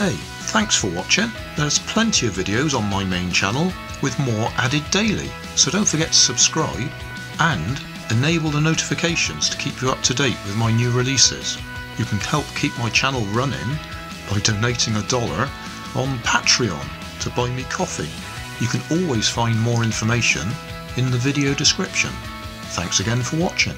Hey, thanks for watching. There's plenty of videos on my main channel with more added daily, so don't forget to subscribe and enable the notifications to keep you up to date with my new releases. You can help keep my channel running by donating a dollar on Patreon to buy me coffee. You can always find more information in the video description. Thanks again for watching.